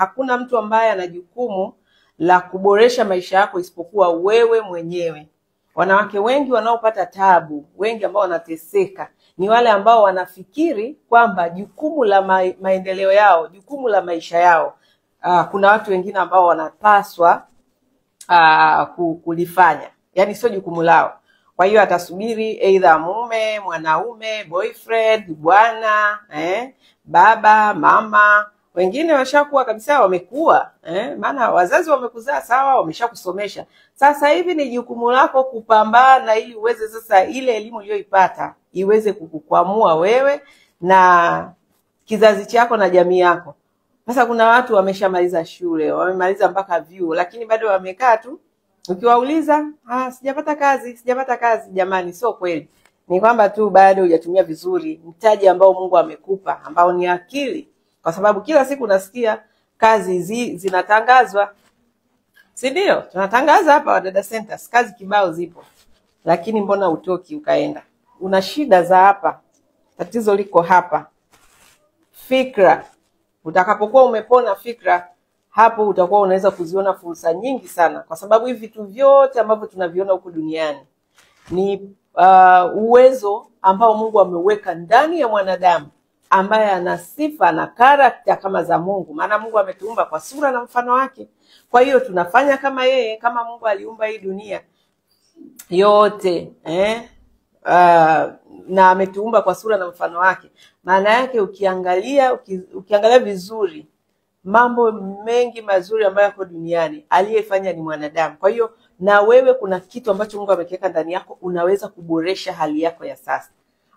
hakuna mtu ambaye ana jukumu la kuboresha maisha yako isipokuwa wewe mwenyewe. Wanawake wengi wanaopata tabu, wengi ambao wanateseka ni wale ambao wanafikiri kwamba jukumu la ma maendeleo yao, jukumu la maisha yao, uh, kuna watu wengine ambao wanapaswa uh, kulifanya, yaani sio jukumu lao. Kwa hiyo atasubiri aidha mume, mwanaume, boyfriend, bwana, eh, baba, mama. Wengine washakuwa kabisa wamekuwa eh, maana wazazi wamekuzaa sawa, wameshakusomesha. Sasa hivi ni jukumu lako kupambana ili uweze sasa ile elimu uliyoipata iweze kukukwamua wewe na kizazi chako na jamii yako. Sasa kuna watu wameshamaliza shule, wamemaliza mpaka vyuo, lakini bado wamekaa tu Ukiwauliza, ah, sijapata kazi, sijapata kazi. Jamani, sio kweli. Ni kwamba tu bado hujatumia vizuri mtaji ambao Mungu amekupa ambao ni akili, kwa sababu kila siku nasikia kazi zi, zinatangazwa, si ndio? Tunatangaza hapa Wadada Centers, kazi kibao zipo, lakini mbona utoki ukaenda? Una shida za hapa, tatizo liko hapa. Fikra, utakapokuwa umepona fikra hapo utakuwa unaweza kuziona fursa nyingi sana, kwa sababu hivi vitu vyote ambavyo tunaviona huku duniani ni uh, uwezo ambao Mungu ameweka ndani ya mwanadamu ambaye ana sifa na karakta kama za Mungu, maana Mungu ametuumba kwa sura na mfano wake. Kwa hiyo tunafanya kama yeye, kama Mungu aliumba hii dunia yote eh? Uh, na ametuumba kwa sura na mfano wake. Maana yake ukiangalia uki, ukiangalia vizuri mambo mengi mazuri ambayo yako duniani aliyefanya ni mwanadamu. Kwa hiyo na wewe kuna kitu ambacho Mungu amekiweka ndani yako, unaweza kuboresha hali yako ya sasa,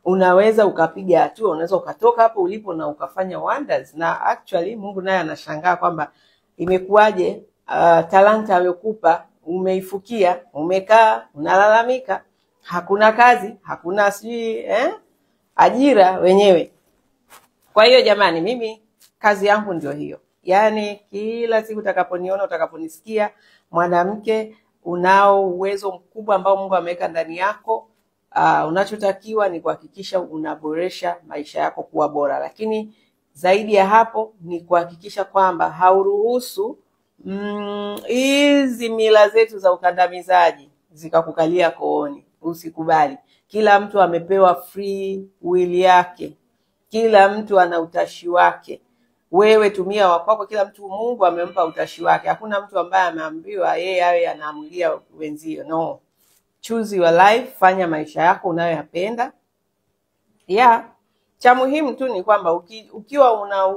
unaweza ukapiga hatua, unaweza ukatoka hapo ulipo na ukafanya wonders. Na actually Mungu naye anashangaa kwamba imekuwaje, uh, talanta aliyokupa umeifukia, umekaa unalalamika, hakuna kazi, hakuna sijui eh, ajira wenyewe. Kwa hiyo jamani, mimi kazi yangu ndio hiyo. Yaani kila siku utakaponiona, utakaponisikia, mwanamke, unao uwezo mkubwa ambao Mungu ameweka ndani yako. Uh, unachotakiwa ni kuhakikisha unaboresha maisha yako kuwa bora, lakini zaidi ya hapo ni kuhakikisha kwamba hauruhusu hizi mm, mila zetu za ukandamizaji zikakukalia kooni. Usikubali. Kila mtu amepewa free will yake, kila mtu ana utashi wake wewe tumia wakwako. Kila mtu Mungu amempa utashi wake. Hakuna mtu ambaye ameambiwa yeye awe anaamulia wenzio. No, choose your life, fanya maisha yako unayoyapenda. Yeah, cha muhimu tu ni kwamba uki, ukiwa una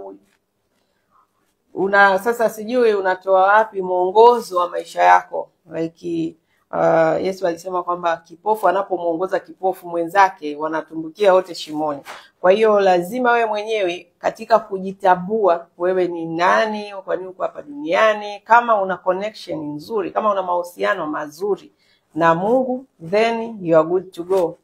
una sasa, sijui unatoa wapi mwongozo wa maisha yako like Uh, Yesu alisema kwamba kipofu anapomwongoza kipofu mwenzake wanatumbukia wote shimoni. Kwa hiyo lazima wewe mwenyewe katika kujitambua wewe ni nani, kwa nini uko hapa duniani, kama una connection nzuri, kama una mahusiano mazuri na Mungu, then you are good to go.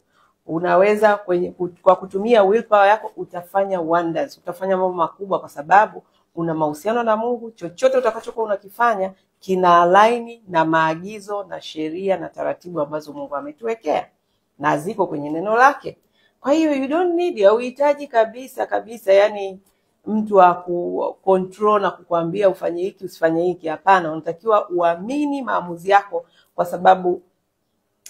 Unaweza kwenye, kwa kutumia willpower yako utafanya wonders, utafanya mambo makubwa, kwa sababu una mahusiano na Mungu. Chochote utakachokuwa unakifanya kina alaini na maagizo na sheria na taratibu ambazo Mungu ametuwekea na ziko kwenye neno lake. Kwa hiyo you don't need, hauhitaji kabisa kabisa, yani mtu wa ku control na kukwambia ufanye hiki usifanye hiki. Hapana, unatakiwa uamini maamuzi yako, kwa sababu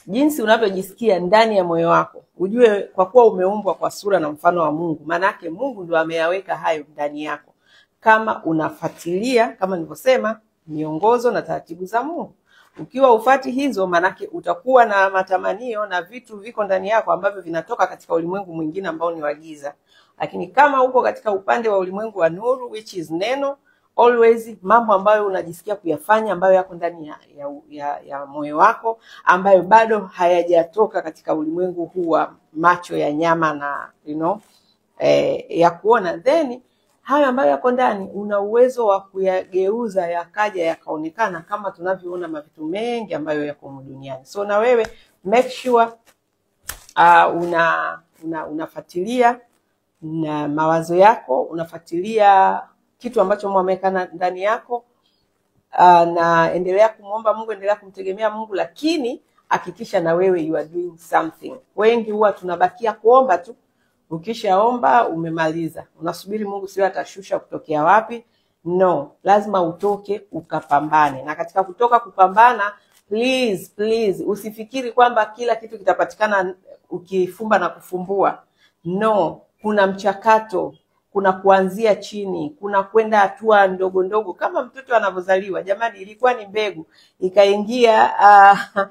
jinsi unavyojisikia ndani ya moyo wako, ujue kwa kuwa umeumbwa kwa sura na mfano wa Mungu, maana yake Mungu ndio ameyaweka hayo ndani yako. Kama unafuatilia kama nilivyosema miongozo na taratibu za Mungu. Ukiwa ufati hizo, manake utakuwa na matamanio na vitu viko ndani yako ambavyo vinatoka katika ulimwengu mwingine ambao ni wa giza. Lakini kama uko katika upande wa ulimwengu wa nuru, which is neno, always mambo ambayo unajisikia kuyafanya ambayo yako ndani ya, ya, ya, ya moyo wako ambayo bado hayajatoka katika ulimwengu huu wa macho ya nyama na you know, eh, ya kuona then hayo ambayo yako ndani una uwezo wa kuyageuza yakaja yakaonekana kama tunavyoona mavitu mengi ambayo yako duniani. So na wewe make sure uh, una, una unafuatilia na mawazo yako, unafuatilia kitu ambacho Mungu ameweka ndani yako uh, na endelea kumwomba Mungu, endelea kumtegemea Mungu, lakini hakikisha na wewe you are doing something. Wengi huwa tunabakia kuomba tu Ukishaomba umemaliza, unasubiri Mungu sio atashusha kutokea wapi. No, lazima utoke ukapambane, na katika kutoka kupambana, please please, usifikiri kwamba kila kitu kitapatikana ukifumba na kufumbua. No, kuna mchakato, kuna kuanzia chini, kuna kwenda hatua ndogo ndogo, kama mtoto anavyozaliwa. Jamani, ilikuwa ni mbegu ikaingia uh,